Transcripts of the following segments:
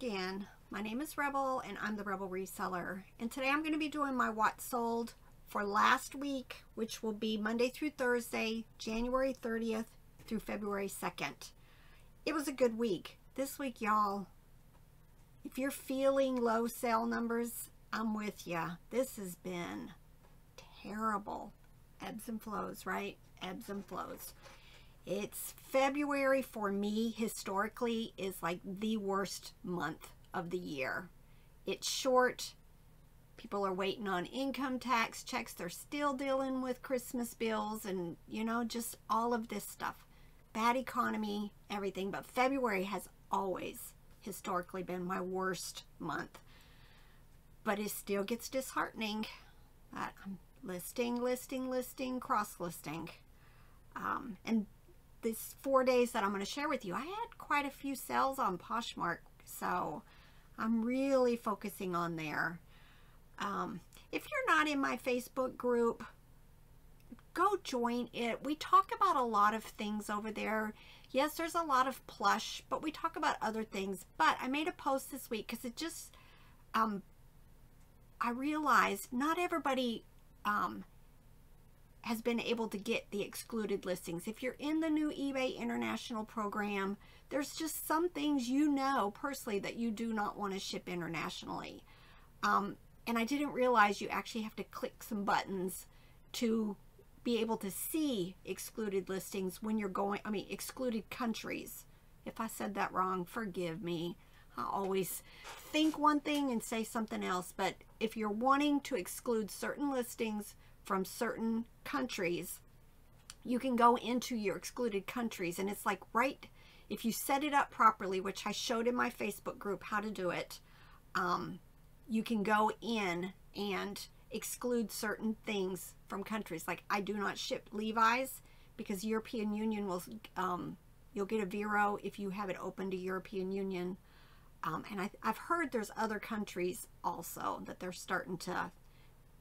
again. My name is Rebel and I'm the Rebel Reseller. And today I'm going to be doing my what sold for last week, which will be Monday through Thursday, January 30th through February 2nd. It was a good week. This week, y'all, if you're feeling low sale numbers, I'm with you. This has been terrible. Ebbs and flows, right? Ebbs and flows. It's February for me historically is like the worst month of the year. It's short. People are waiting on income tax checks. They're still dealing with Christmas bills and, you know, just all of this stuff. Bad economy, everything. But February has always historically been my worst month. But it still gets disheartening I'm listing, listing, listing, cross listing. Um, and these four days that I'm going to share with you, I had quite a few sales on Poshmark, so I'm really focusing on there. Um, if you're not in my Facebook group, go join it. We talk about a lot of things over there. Yes, there's a lot of plush, but we talk about other things. But I made a post this week because it just, um, I realized not everybody um, has been able to get the excluded listings. If you're in the new eBay International program, there's just some things you know personally that you do not want to ship internationally. Um, and I didn't realize you actually have to click some buttons to be able to see excluded listings when you're going, I mean, excluded countries. If I said that wrong, forgive me. I always think one thing and say something else. But if you're wanting to exclude certain listings from certain countries, you can go into your excluded countries and it's like right, if you set it up properly, which I showed in my Facebook group how to do it, um, you can go in and exclude certain things from countries. Like I do not ship Levi's because European Union will, um, you'll get a Vero if you have it open to European Union. Um, and I, I've heard there's other countries also that they're starting to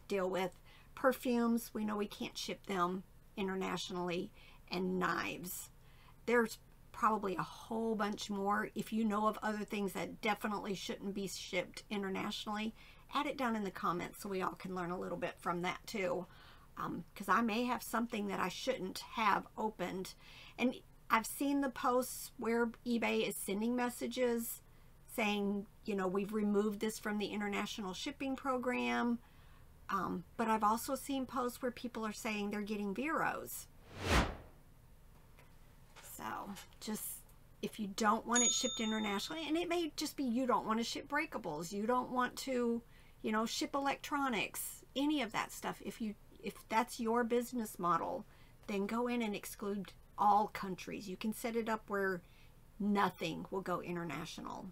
deal with. Perfumes, we know we can't ship them internationally. And knives. There's probably a whole bunch more. If you know of other things that definitely shouldn't be shipped internationally, add it down in the comments so we all can learn a little bit from that too. Because um, I may have something that I shouldn't have opened. And I've seen the posts where eBay is sending messages saying, you know, we've removed this from the international shipping program. Um, but I've also seen posts where people are saying they're getting Veros. So just if you don't want it shipped internationally, and it may just be you don't want to ship breakables, you don't want to, you know, ship electronics, any of that stuff. If you if that's your business model, then go in and exclude all countries. You can set it up where nothing will go international.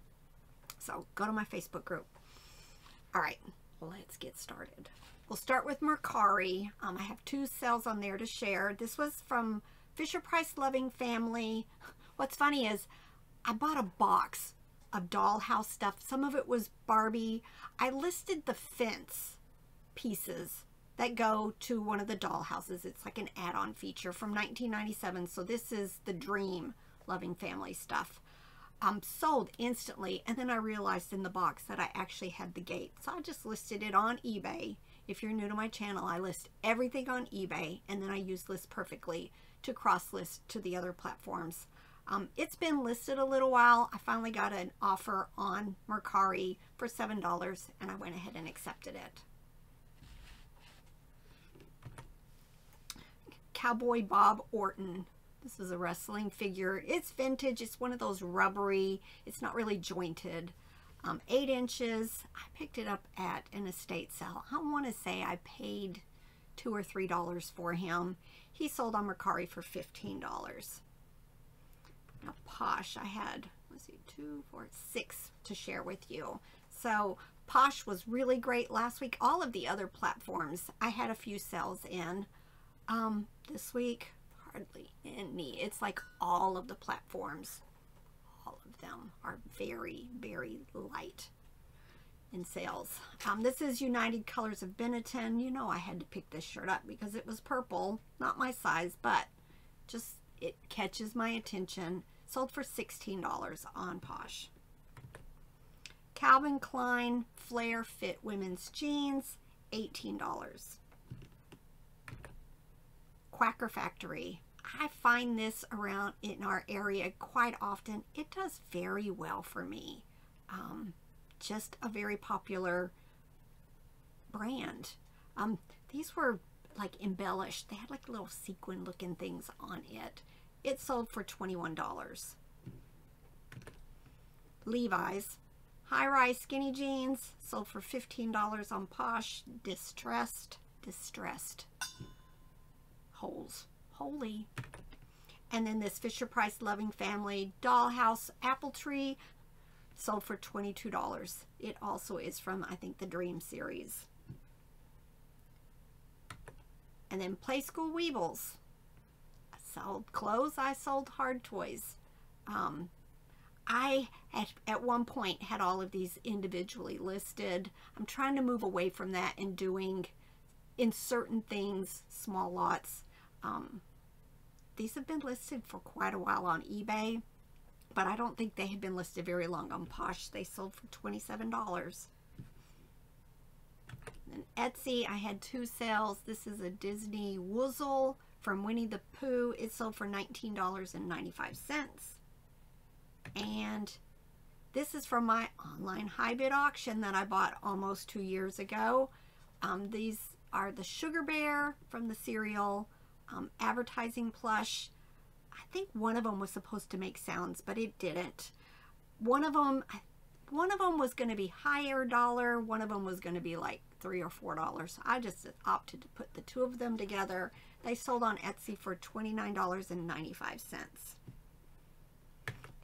So go to my Facebook group. All right, let's get started. We'll start with Mercari. Um, I have two sales on there to share. This was from Fisher Price Loving Family. What's funny is I bought a box of dollhouse stuff. Some of it was Barbie. I listed the fence pieces that go to one of the dollhouses. It's like an add-on feature from 1997. So this is the Dream Loving Family stuff. Um, sold instantly and then I realized in the box that I actually had the gate. So I just listed it on eBay if you're new to my channel, I list everything on eBay and then I use List Perfectly to cross list to the other platforms. Um, it's been listed a little while. I finally got an offer on Mercari for $7 and I went ahead and accepted it. Cowboy Bob Orton. This is a wrestling figure. It's vintage. It's one of those rubbery. It's not really jointed um, eight inches. I picked it up at an estate sale. I want to say I paid two or three dollars for him. He sold on Mercari for fifteen dollars. Now Posh, I had let's see, two, four, six to share with you. So Posh was really great last week. All of the other platforms, I had a few sales in. Um, this week, hardly any. It's like all of the platforms all of them are very, very light in sales. Um, this is United Colors of Benetton. You know I had to pick this shirt up because it was purple. Not my size, but just it catches my attention. Sold for $16 on Posh. Calvin Klein Flare Fit Women's Jeans, $18. Quacker Factory. I find this around in our area quite often. It does very well for me. Um, just a very popular brand. Um, these were like embellished. They had like little sequin looking things on it. It sold for $21. Levi's high-rise skinny jeans sold for $15 on Posh. Distressed, distressed. Holes, holy. And then this Fisher-Price Loving Family Dollhouse Apple Tree sold for $22. It also is from, I think, the Dream series. And then Playskool Weebles. I sold clothes, I sold hard toys. Um, I, at, at one point, had all of these individually listed. I'm trying to move away from that and doing, in certain things, small lots. Um, these have been listed for quite a while on eBay, but I don't think they had been listed very long on Posh. They sold for $27. And Etsy, I had two sales. This is a Disney Woozle from Winnie the Pooh. It sold for $19.95. And this is from my online high bid auction that I bought almost two years ago. Um, these are the Sugar Bear from the cereal um, advertising plush. I think one of them was supposed to make sounds, but it didn't. One of them, one of them was going to be higher dollar. One of them was going to be like three or four dollars. I just opted to put the two of them together. They sold on Etsy for $29.95.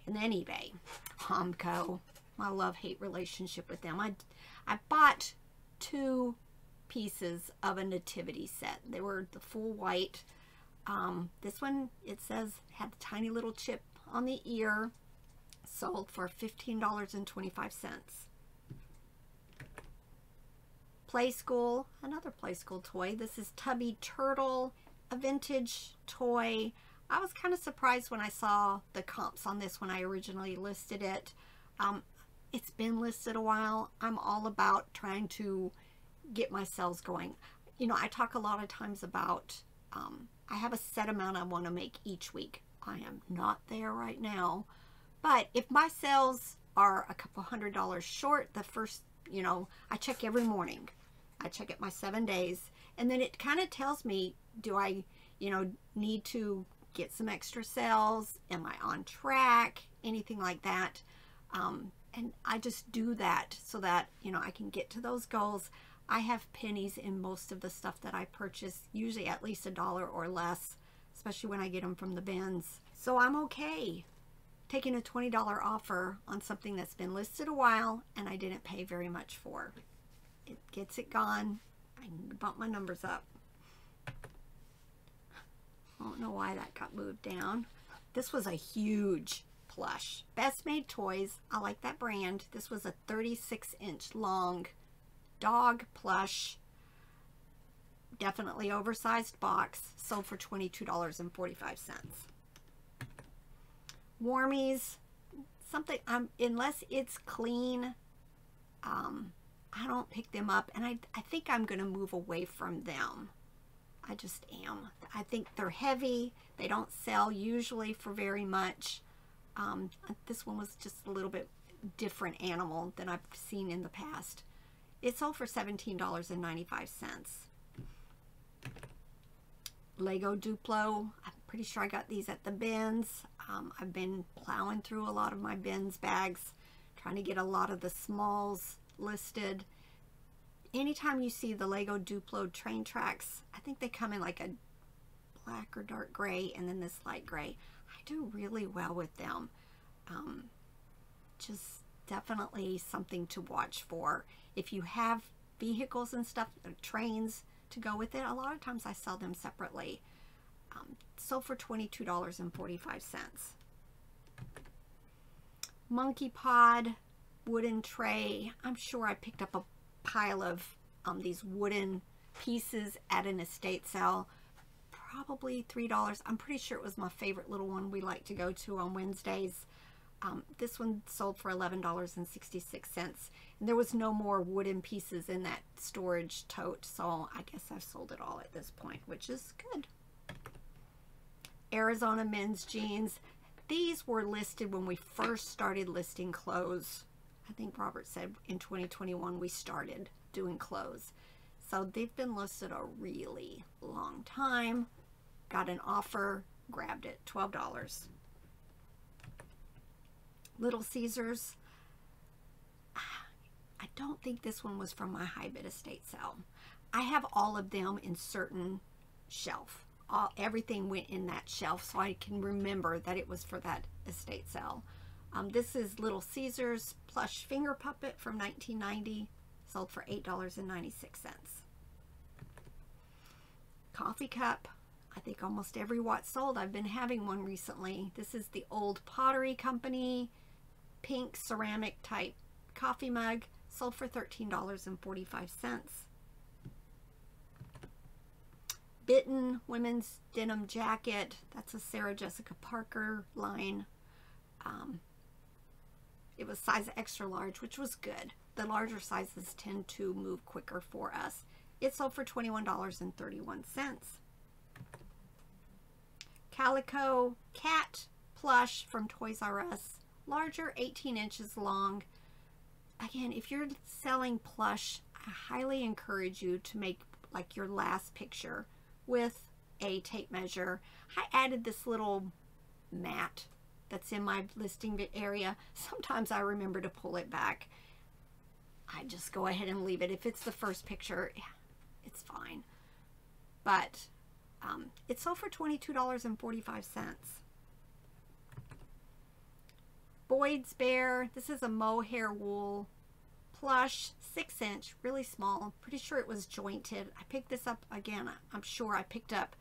And then eBay, Homco. My love-hate relationship with them. I, I bought two pieces of a nativity set. They were the full white. Um, this one, it says, had a tiny little chip on the ear. Sold for $15.25. Playskool, another Playskool toy. This is Tubby Turtle, a vintage toy. I was kind of surprised when I saw the comps on this when I originally listed it. Um, it's been listed a while. I'm all about trying to get my sales going. You know, I talk a lot of times about um, I have a set amount I want to make each week. I am not there right now. But if my sales are a couple hundred dollars short, the first, you know, I check every morning. I check it my seven days. And then it kind of tells me, do I, you know, need to get some extra sales? Am I on track? Anything like that. Um, and I just do that so that, you know, I can get to those goals. I have pennies in most of the stuff that I purchase, usually at least a dollar or less, especially when I get them from the bins. So I'm okay taking a $20 offer on something that's been listed a while and I didn't pay very much for. It gets it gone. I bump my numbers up. I don't know why that got moved down. This was a huge plush. Best Made Toys. I like that brand. This was a 36 inch long dog plush, definitely oversized box, sold for $22.45. Warmies, something, um, unless it's clean, um, I don't pick them up, and I, I think I'm going to move away from them. I just am. I think they're heavy. They don't sell usually for very much. Um, this one was just a little bit different animal than I've seen in the past. It sold for $17.95. Lego Duplo. I'm pretty sure I got these at the bins. Um, I've been plowing through a lot of my bins bags, trying to get a lot of the smalls listed. Anytime you see the Lego Duplo train tracks, I think they come in like a black or dark gray and then this light gray. I do really well with them. Um, just definitely something to watch for. If you have vehicles and stuff, uh, trains to go with it, a lot of times I sell them separately. Um, sold for $22.45. Monkey Pod wooden tray. I'm sure I picked up a pile of um, these wooden pieces at an estate sale. Probably $3. I'm pretty sure it was my favorite little one we like to go to on Wednesdays. Um, this one sold for $11.66. And there was no more wooden pieces in that storage tote. So I guess I've sold it all at this point, which is good. Arizona men's jeans. These were listed when we first started listing clothes. I think Robert said in 2021 we started doing clothes. So they've been listed a really long time. Got an offer, grabbed it, $12. Little Caesars. I don't think this one was from my high bid estate sale. I have all of them in certain shelf. All, everything went in that shelf so I can remember that it was for that estate sale. Um, this is Little Caesars plush finger puppet from 1990, sold for $8.96. Coffee cup. I think almost every watt sold. I've been having one recently. This is the Old Pottery Company pink ceramic type coffee mug, sold for $13.45. Bitten women's denim jacket. That's a Sarah Jessica Parker line. Um, it was size extra large, which was good. The larger sizes tend to move quicker for us. It sold for $21.31. Calico cat plush from Toys R Us. Larger, 18 inches long. Again, if you're selling plush, I highly encourage you to make like your last picture with a tape measure. I added this little mat that's in my listing area. Sometimes I remember to pull it back. I just go ahead and leave it. If it's the first picture, it's fine. But um, it sold for $22.45. Boyd's Bear. This is a mohair wool plush, six inch, really small. Pretty sure it was jointed. I picked this up again. I'm sure I picked up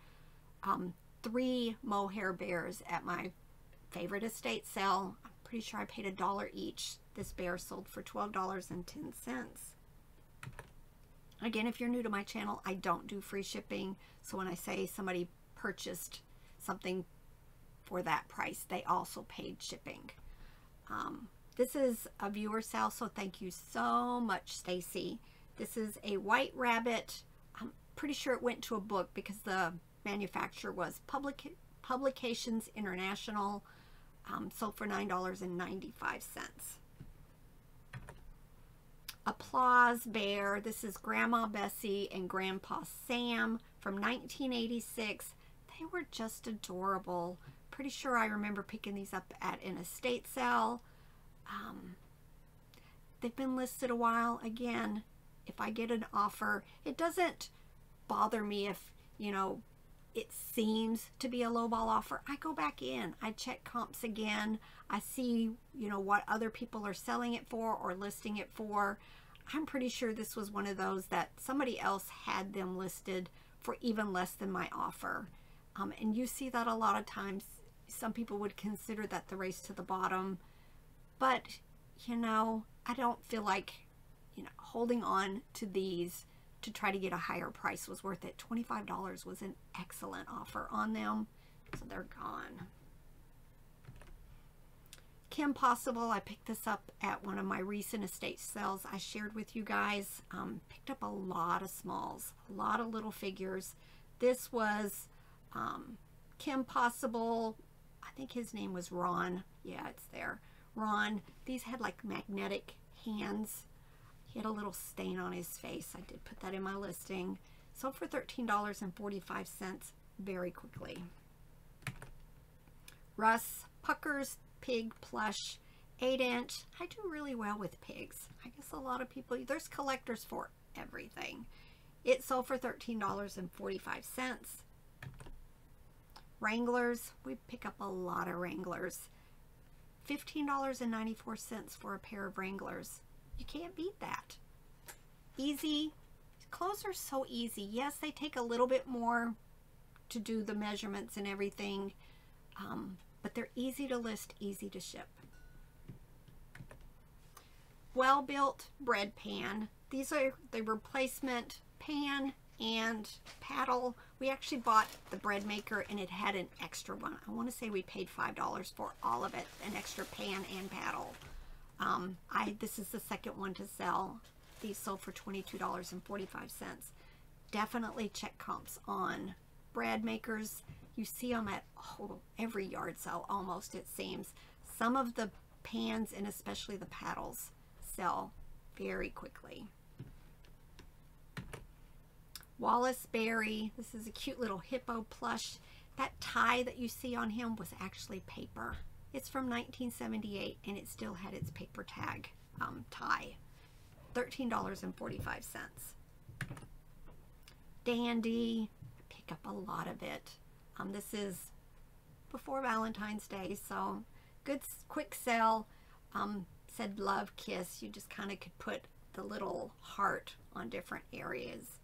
um, three mohair bears at my favorite estate sale. I'm pretty sure I paid a dollar each. This bear sold for $12.10. Again, if you're new to my channel, I don't do free shipping. So when I say somebody purchased something for that price, they also paid shipping. Um, this is a viewer sale, so thank you so much, Stacy. This is a white rabbit. I'm pretty sure it went to a book because the manufacturer was Public Publications International, um, sold for $9.95. Applause Bear. This is Grandma Bessie and Grandpa Sam from 1986. They were just adorable. Pretty sure I remember picking these up at an estate sale. Um, they've been listed a while. Again, if I get an offer, it doesn't bother me if, you know, it seems to be a lowball offer. I go back in. I check comps again. I see, you know, what other people are selling it for or listing it for. I'm pretty sure this was one of those that somebody else had them listed for even less than my offer. Um, and you see that a lot of times. Some people would consider that the race to the bottom. But, you know, I don't feel like, you know, holding on to these to try to get a higher price was worth it. $25 was an excellent offer on them. So they're gone. Kim Possible, I picked this up at one of my recent estate sales I shared with you guys. Um, picked up a lot of smalls, a lot of little figures. This was um, Kim Possible, think his name was Ron. Yeah, it's there. Ron, these had like magnetic hands. He had a little stain on his face. I did put that in my listing. Sold for $13.45 very quickly. Russ Pucker's Pig Plush 8 inch. I do really well with pigs. I guess a lot of people, there's collectors for everything. It sold for $13.45. Wranglers, we pick up a lot of Wranglers. $15.94 for a pair of Wranglers. You can't beat that. Easy. Clothes are so easy. Yes, they take a little bit more to do the measurements and everything, um, but they're easy to list, easy to ship. Welbilt bread pan. These are the replacement pan and paddle We actually bought the bread maker and it had an extra one. I want to say we paid $5 for all of it, an extra pan and paddle. Um, I This is the second one to sell. These sold for $22.45. Definitely check comps on bread makers. You see them at oh, every yard sale almost, it seems. Some of the pans and especially the paddles sell very quickly. Wallace Berrie. This is a cute little hippo plush. That tie that you see on him was actually paper. It's from 1978 and it still had its paper tag um, tie. $13.45. Dan Dee. I Pick up a lot of it. Um, this is before Valentine's Day, so good quick sell. Um, said love kiss. You just kind of could put the little heart on different areas.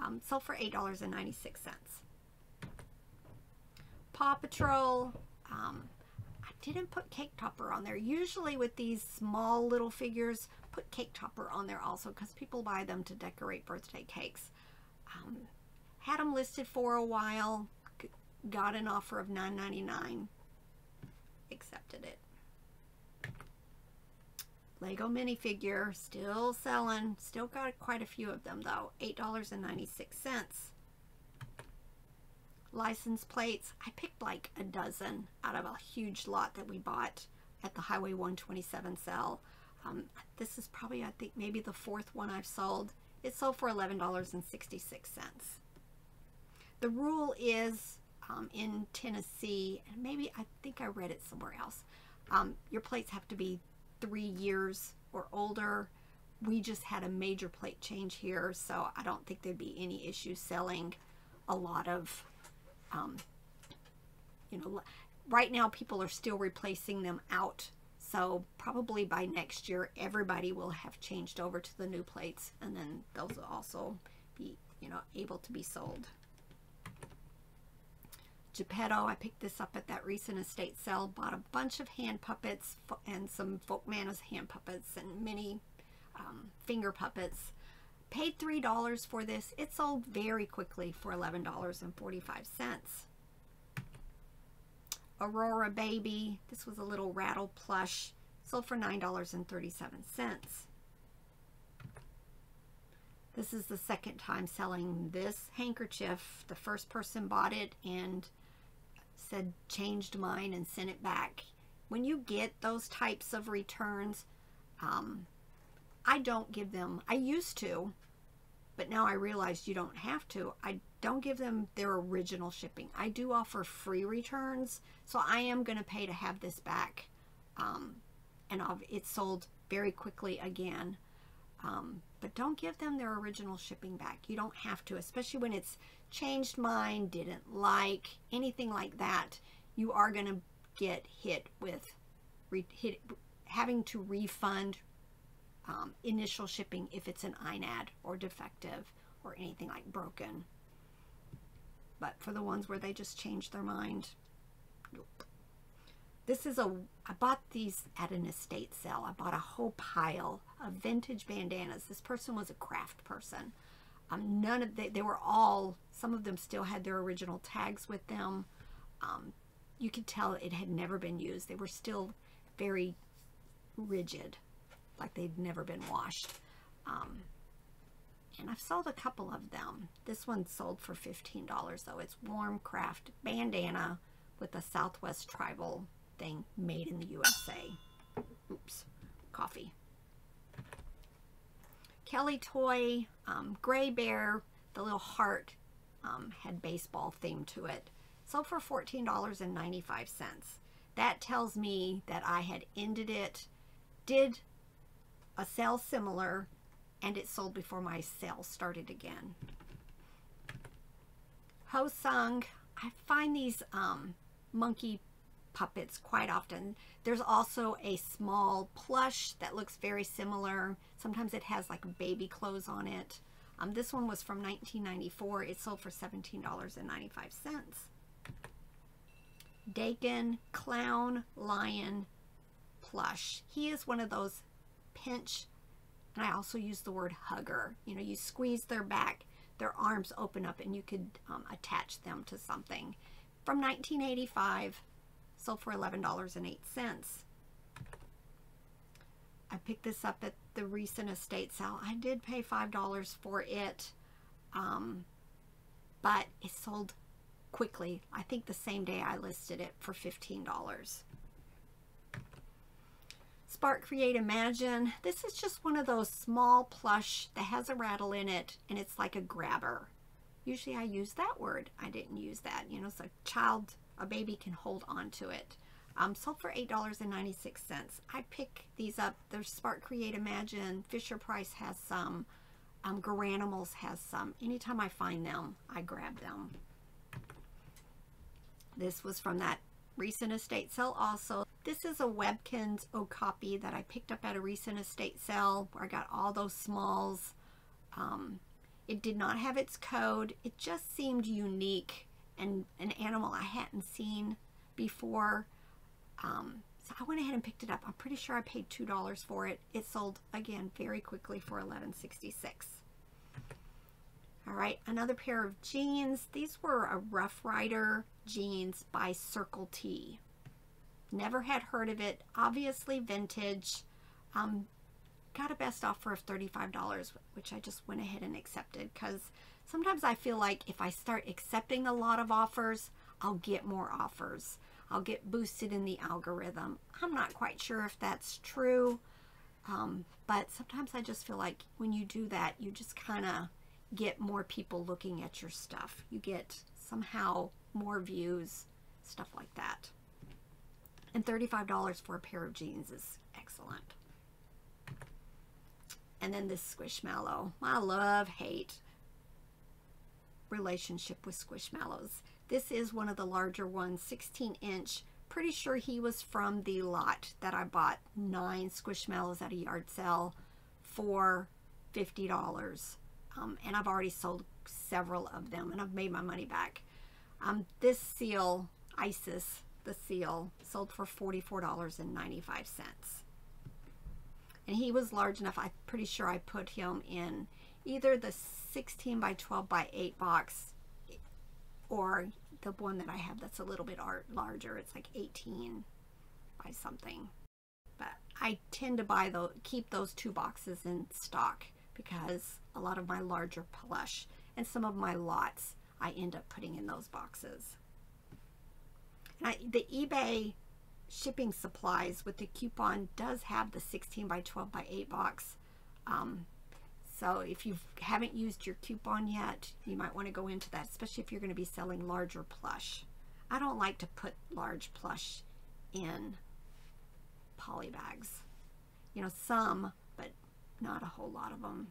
Um, sold for $8.96. Paw Patrol. Um, I didn't put Cake Topper on there. Usually with these small little figures, put Cake Topper on there also because people buy them to decorate birthday cakes. Um, had them listed for a while. Got an offer of $9.99. Accepted it. Lego minifigure, still selling. Still got quite a few of them though. $8.96. License plates. I picked like a dozen out of a huge lot that we bought at the Highway 127 sale. Um, this is probably, I think, maybe the fourth one I've sold. It sold for $11.66. The rule is um, in Tennessee, and maybe I think I read it somewhere else, um, your plates have to be three years or older. We just had a major plate change here, so I don't think there'd be any issue selling a lot of, um, you know, right now people are still replacing them out. So probably by next year, everybody will have changed over to the new plates, and then those will also be, you know, able to be sold. Geppetto. I picked this up at that recent estate sale. Bought a bunch of hand puppets and some Folkmanis hand puppets and mini um, finger puppets. Paid $3 for this. It sold very quickly for $11.45. Aurora Baby. This was a little rattle plush. Sold for $9.37. This is the second time selling this handkerchief. The first person bought it and said changed mine and sent it back. When you get those types of returns, um, I don't give them, I used to, but now I realized you don't have to. I don't give them their original shipping. I do offer free returns, so I am going to pay to have this back. Um, and I'll, it's sold very quickly again. Um, but don't give them their original shipping back. You don't have to, especially when it's changed mind, didn't like, anything like that. You are going to get hit with re hit, having to refund um, initial shipping if it's an INAD or defective or anything like broken. But for the ones where they just changed their mind. This is a, I bought these at an estate sale. I bought a whole pile of vintage bandanas. This person was a craft person. Um, none of they, they were all, some of them still had their original tags with them. Um, you could tell it had never been used. They were still very rigid, like they'd never been washed. Um, and I've sold a couple of them. This one sold for $15 though. It's Wamcraft bandana with a Southwest Tribal thing made in the USA. Oops, coffee. Kellytoy, um, Gray Bear, the little heart um, had baseball theme to it. Sold for $14.95. That tells me that I had ended it, did a sale similar, and it sold before my sale started again. Ho Sung, I find these um, monkey puppets quite often. There's also a small plush that looks very similar. Sometimes it has like baby clothes on it. Um, this one was from 1994. It sold for $17.95. Dakin Clown Lion Plush. He is one of those pinch, and I also use the word hugger. You know, you squeeze their back. their arms open up and you could um, attach them to something. From 1985, sold for $11.08. I picked this up at the recent estate sale. I did pay $5 for it, um, but it sold quickly. I think the same day I listed it for $15. Spark Create Imagine. This is just one of those small plush that has a rattle in it and it's like a grabber. Usually I use that word. I didn't use that. You know, it's a child, a baby can hold on to it. Um, sold for $8.96. I pick these up. There's Spark Create Imagine. Fisher Price has some. Um, Garanimals has some. Anytime I find them, I grab them. This was from that recent estate sale also. This is a Webkinz Okapi that I picked up at a recent estate sale where I got all those smalls. Um, it did not have its code. It just seemed unique and an animal I hadn't seen before. Um, so I went ahead and picked it up. I'm pretty sure I paid $2 for it. It sold, again, very quickly for $11.66. All right, another pair of jeans. These were a Rough Rider jeans by Circle T. Never had heard of it. Obviously vintage. Um, got a best offer of $35, which I just went ahead and accepted because sometimes I feel like if I start accepting a lot of offers, I'll get more offers. I'll get boosted in the algorithm. I'm not quite sure if that's true, um, but sometimes I just feel like when you do that, you just kind of get more people looking at your stuff. You get somehow more views, stuff like that. And $35 for a pair of jeans is excellent. And then this Squishmallow. My love-hate relationship with Squishmallows. This is one of the larger ones, 16 inch. Pretty sure he was from the lot that I bought nine Squishmallows at a yard sale for $50. Um, and I've already sold several of them and I've made my money back. Um, this seal, Isis, the seal, sold for $44.95. And he was large enough, I'm pretty sure I put him in either the 16 by 12 by 8 box or the one that I have that's a little bit larger. It's like 18 by something. But I tend to buy those, keep those two boxes in stock because a lot of my larger plush and some of my lots I end up putting in those boxes. I, the eBay shipping supplies with the coupon does have the 16 by 12 by 8 box. Um, so if you haven't used your coupon yet, you might want to go into that, especially if you're going to be selling larger plush. I don't like to put large plush in poly bags. You know, some, but not a whole lot of them.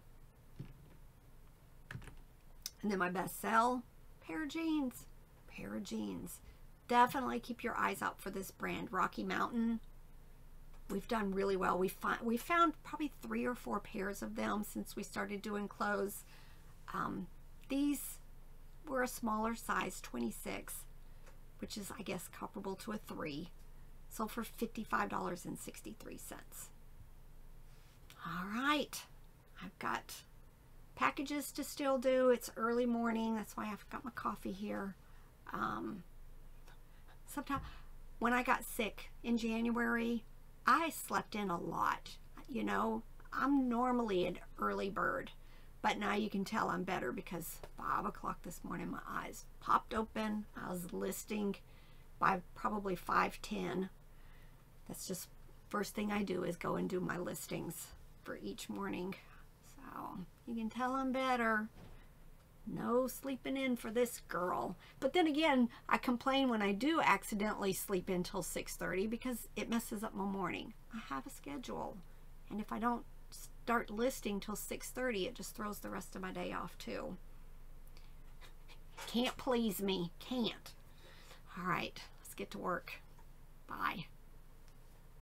And then my best sell, pair of jeans. Pair of jeans. Definitely keep your eyes out for this brand, Rocky Mountain we've done really well. We find we found probably three or four pairs of them since we started doing clothes. Um, these were a smaller size, 26, which is I guess comparable to a three. Sold for $55.63. All right, I've got packages to still do. It's early morning. That's why I've got my coffee here. Um, sometimes when I got sick in January, I slept in a lot. You know, I'm normally an early bird, but now you can tell I'm better because 5 o'clock this morning my eyes popped open. I was listing by probably 5.10. That's just first thing I do is go and do my listings for each morning. So you can tell I'm better. No sleeping in for this girl. But then again, I complain when I do accidentally sleep in till 6.30 because it messes up my morning. I have a schedule. And if I don't start listing till 6.30, it just throws the rest of my day off too. Can't please me. Can't. All right, let's get to work. Bye.